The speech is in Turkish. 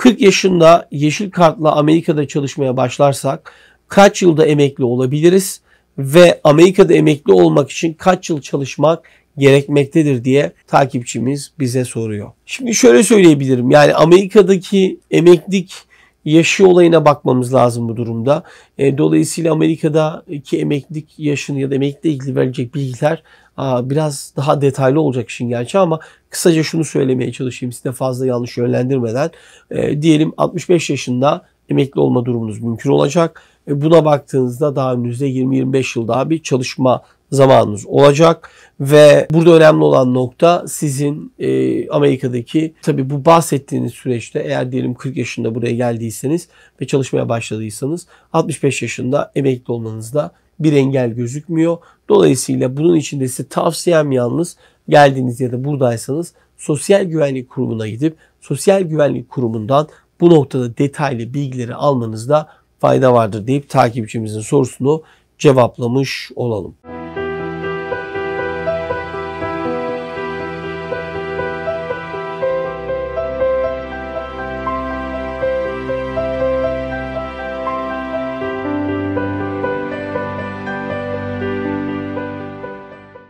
40 yaşında yeşil kartla Amerika'da çalışmaya başlarsak kaç yılda emekli olabiliriz ve Amerika'da emekli olmak için kaç yıl çalışmak gerekmektedir diye takipçimiz bize soruyor. Şimdi şöyle söyleyebilirim. Yani Amerika'daki emeklilik yaşı olayına bakmamız lazım bu durumda. E, dolayısıyla Amerika'daki emeklilik yaşını ya da emeklilikle ilgili verecek bilgiler aa, biraz daha detaylı olacak işin gerçi ama kısaca şunu söylemeye çalışayım size fazla yanlış yönlendirmeden. E, diyelim 65 yaşında emekli olma durumunuz mümkün olacak. E, buna baktığınızda daha önünüzde 20-25 yıl daha bir çalışma zamanınız olacak ve burada önemli olan nokta sizin e, Amerika'daki tabi bu bahsettiğiniz süreçte eğer diyelim 40 yaşında buraya geldiyseniz ve çalışmaya başladıysanız 65 yaşında emekli olmanızda bir engel gözükmüyor. Dolayısıyla bunun için de size tavsiyem yalnız geldiğiniz ya da buradaysanız Sosyal Güvenlik Kurumu'na gidip Sosyal Güvenlik Kurumu'ndan bu noktada detaylı bilgileri almanızda fayda vardır deyip takipçimizin sorusunu cevaplamış olalım.